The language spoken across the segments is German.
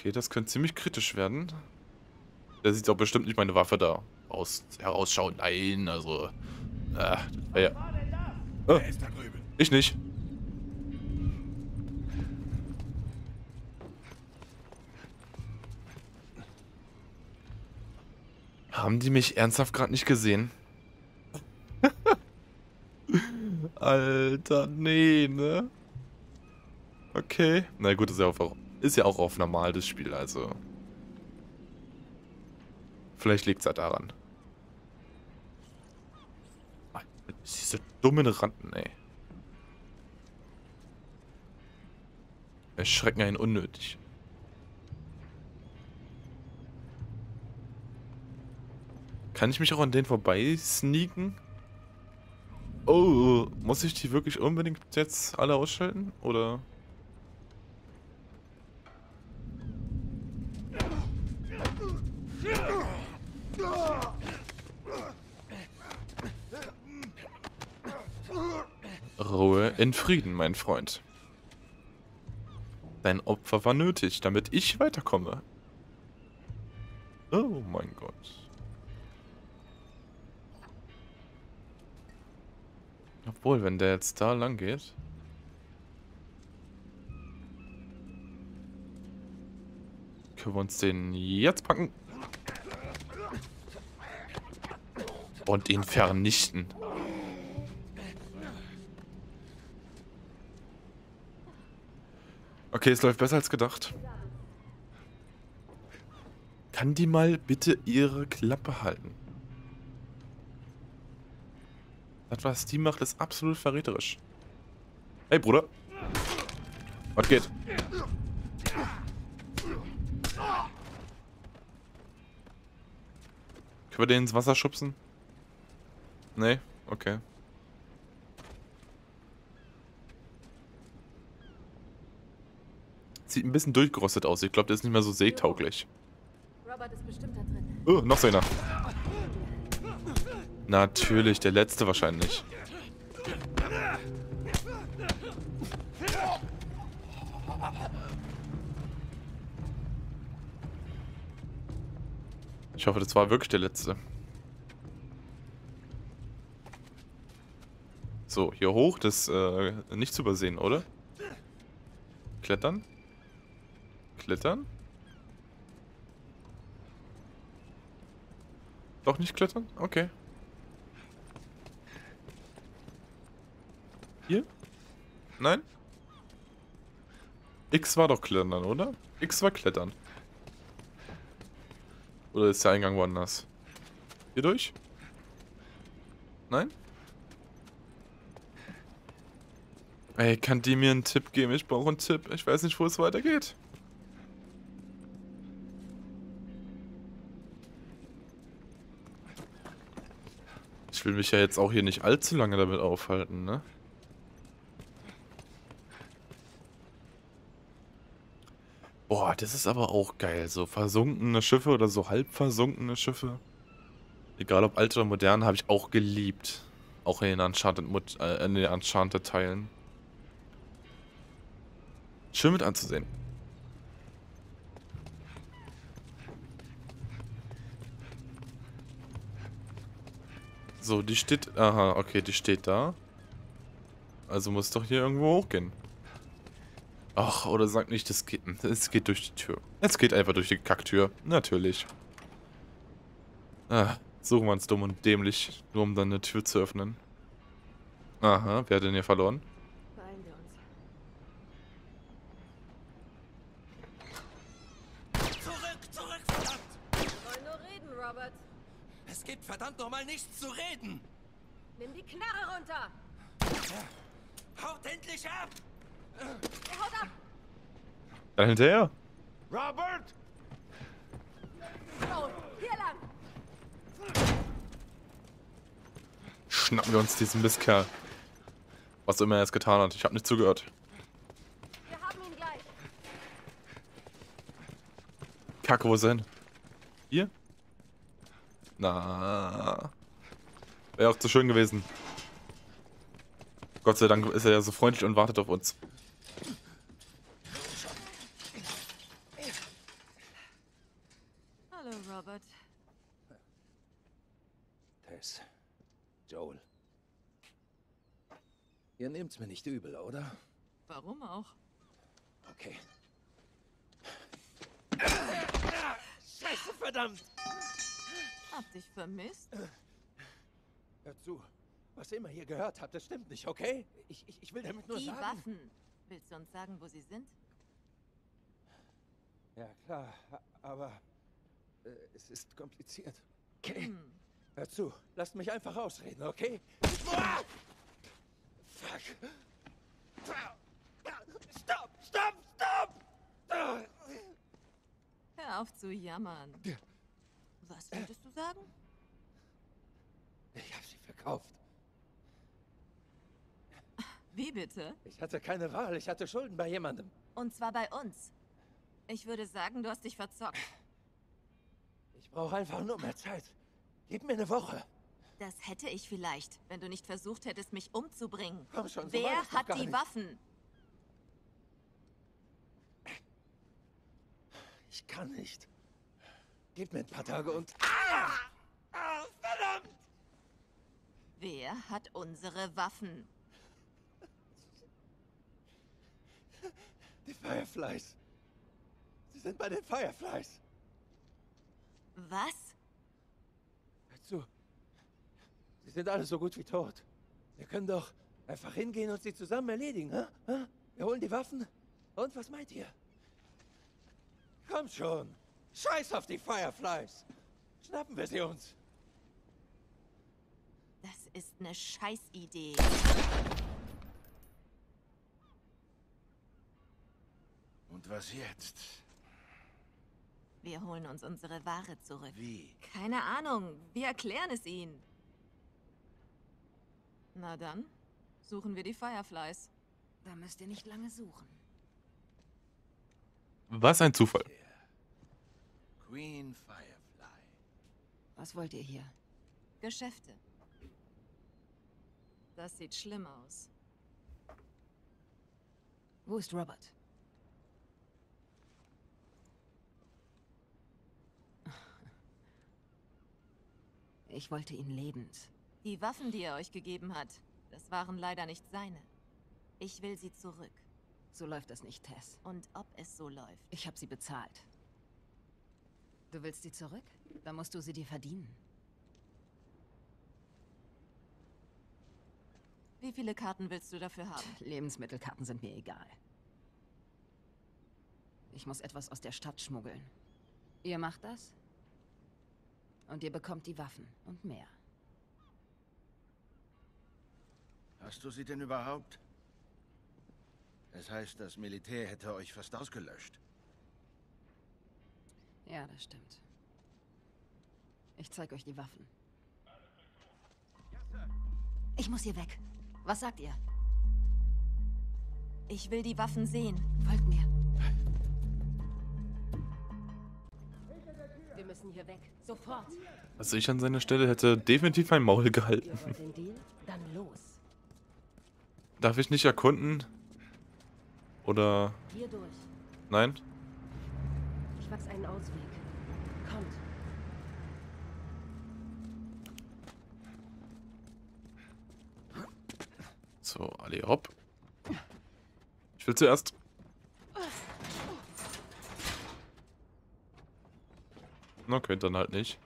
Okay, das könnte ziemlich kritisch werden. Der sieht doch bestimmt nicht meine Waffe da aus herausschauen. Nein, also. Äh, ja. Oh, ich nicht. Haben die mich ernsthaft gerade nicht gesehen? Alter, nee, ne? Okay. Na gut, ist ja, auch, ist ja auch auf normal das Spiel, also. Vielleicht liegt es ja daran. Diese dummen Randen, ey. Erschrecken einen unnötig. Kann ich mich auch an denen vorbei sneaken? Oh, muss ich die wirklich unbedingt jetzt alle ausschalten? Oder? Ruhe in Frieden, mein Freund. Dein Opfer war nötig, damit ich weiterkomme. Oh mein Gott. Obwohl, wenn der jetzt da lang geht... Können wir uns den jetzt packen? Und ihn vernichten. Okay, es läuft besser als gedacht. Kann die mal bitte ihre Klappe halten? Das, was die macht, ist absolut verräterisch. Hey, Bruder. Was geht? Können wir den ins Wasser schubsen? Nee? Okay. Sieht ein bisschen durchgerostet aus. Ich glaube, der ist nicht mehr so seetauglich. Robert ist bestimmt da drin. Oh, noch so einer. Natürlich, der letzte wahrscheinlich. Ich hoffe, das war wirklich der letzte. So, hier hoch, das äh, nicht zu übersehen, oder? Klettern? Klettern? Doch nicht klettern? Okay. Hier? Nein? X war doch klettern, oder? X war klettern. Oder ist der Eingang woanders? Hier durch? Nein? Ey, kann die mir einen Tipp geben? Ich brauche einen Tipp. Ich weiß nicht, wo es weitergeht. Ich will mich ja jetzt auch hier nicht allzu lange damit aufhalten, ne? Boah, das ist aber auch geil. So versunkene Schiffe oder so halb versunkene Schiffe. Egal ob alt oder modern, habe ich auch geliebt. Auch in den äh, in den Uncharted. Schön mit anzusehen. So, die steht... Aha, okay, die steht da. Also muss doch hier irgendwo hochgehen. Ach, oder sag nicht, das geht... Es geht durch die Tür. Es geht einfach durch die Kacktür. Natürlich. Ah, suchen wir uns dumm und dämlich, nur um dann eine Tür zu öffnen. Aha, wer hat denn hier verloren? Verdammt nochmal nichts zu reden. Nimm die Knarre runter. Haut endlich ab. Er haut ab. Dann hinterher. Robert! Oh, hier lang. Schnappen wir uns diesen Mistkerl. Was immer er es getan hat. Ich habe nicht zugehört. Wir haben ihn gleich. Kacke, wo ist er hin? Na. Wäre auch zu schön gewesen. Gott sei Dank ist er ja so freundlich und wartet auf uns. Robert. Tess. Joel. Ihr nehmt's mir nicht übel, oder? Warum auch? Okay. Scheiße, verdammt! Hab dich vermisst? Hört zu. Was ihr immer hier gehört habt, das stimmt nicht, okay? Ich, ich, ich will damit nur Die sagen... Waffen. Willst du uns sagen, wo sie sind? Ja, klar, aber äh, es ist kompliziert. Okay. Hm. Hört zu, lasst mich einfach ausreden, okay? Ah! Fuck. Stopp, stopp, stopp! Hör auf zu jammern. Was wolltest du sagen? Ich habe sie verkauft. Wie bitte? Ich hatte keine Wahl, ich hatte Schulden bei jemandem. Und zwar bei uns. Ich würde sagen, du hast dich verzockt. Ich brauche einfach nur mehr Zeit. Gib mir eine Woche. Das hätte ich vielleicht, wenn du nicht versucht hättest, mich umzubringen. Komm schon, so Wer hat die nicht. Waffen? Ich kann nicht. Gib mir ein paar Tage und... Ah! Ah, verdammt! Wer hat unsere Waffen? Die Fireflies. Sie sind bei den Fireflies. Was? Hör zu. Sie sind alle so gut wie tot. Wir können doch einfach hingehen und sie zusammen erledigen, hä? Wir holen die Waffen. Und was meint ihr? Kommt schon. Scheiß auf die Fireflies. Schnappen wir sie uns. Das ist eine Scheißidee. Und was jetzt? Wir holen uns unsere Ware zurück. Wie? Keine Ahnung. Wir erklären es ihnen. Na dann, suchen wir die Fireflies. Da müsst ihr nicht lange suchen. Was ein Zufall. Was wollt ihr hier? Geschäfte. Das sieht schlimm aus. Wo ist Robert? Ich wollte ihn lebend. Die Waffen, die er euch gegeben hat, das waren leider nicht seine. Ich will sie zurück. So läuft das nicht, Tess. Und ob es so läuft. Ich habe sie bezahlt. Du willst sie zurück? Dann musst du sie dir verdienen. Wie viele Karten willst du dafür haben? Lebensmittelkarten sind mir egal. Ich muss etwas aus der Stadt schmuggeln. Ihr macht das? Und ihr bekommt die Waffen und mehr. Hast du sie denn überhaupt? Es heißt, das Militär hätte euch fast ausgelöscht. Ja, das stimmt. Ich zeig euch die Waffen. Ich muss hier weg. Was sagt ihr? Ich will die Waffen sehen. Folgt mir. Wir müssen hier weg. Sofort. Also ich an seiner Stelle hätte definitiv mein Maul gehalten. Dann los. Darf ich nicht erkunden? Oder... Hier durch. Nein? Ich wachs einen Ausweg. So, alle hopp. Ich will zuerst... Okay, dann halt nicht.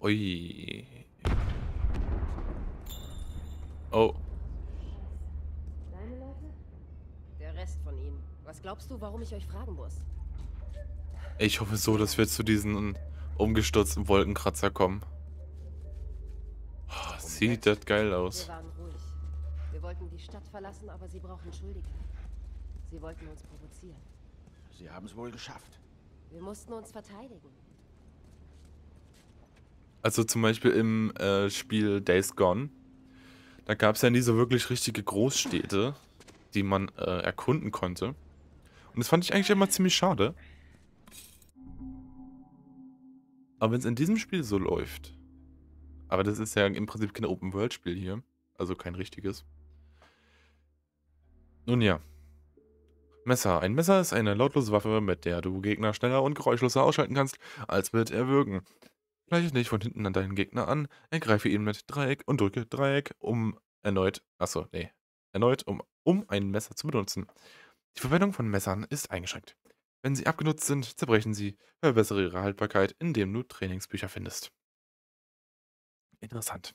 Ui. Oh. Deine Leute? Der Rest von ihnen. Was glaubst du, warum ich euch fragen muss? Ich hoffe so, dass wir zu diesen umgestürzten Wolkenkratzer kommen. Oh, sieht das geil aus. Wir waren ruhig. Wir wollten die Stadt verlassen, aber sie brauchen Schuldige. Sie wollten uns provozieren. Sie haben es wohl geschafft. Wir mussten uns verteidigen. Also zum Beispiel im äh, Spiel Days Gone, da gab es ja nie so wirklich richtige Großstädte, die man äh, erkunden konnte. Und das fand ich eigentlich immer ziemlich schade. Aber wenn es in diesem Spiel so läuft. Aber das ist ja im Prinzip kein Open-World-Spiel hier. Also kein richtiges. Nun ja. Messer. Ein Messer ist eine lautlose Waffe, mit der du Gegner schneller und geräuschloser ausschalten kannst, als mit erwürgen. Gleiche dich von hinten an deinen Gegner an, ergreife ihn mit Dreieck und drücke Dreieck, um erneut, achso, nee, erneut, um, um ein Messer zu benutzen. Die Verwendung von Messern ist eingeschränkt. Wenn sie abgenutzt sind, zerbrechen sie, verbessere ihre Haltbarkeit, indem du Trainingsbücher findest. Interessant.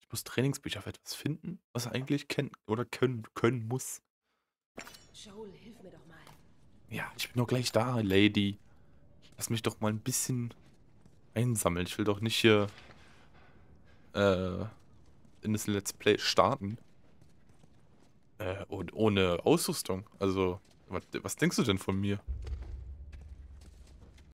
Ich muss Trainingsbücher für etwas finden, was er eigentlich kennen oder können, können muss. Joel, hilf mir doch mal. Ja, ich bin doch gleich da, Lady. Lass mich doch mal ein bisschen einsammeln. Ich will doch nicht hier äh, in das Let's Play starten. Äh, und ohne Ausrüstung. Also, was, was denkst du denn von mir?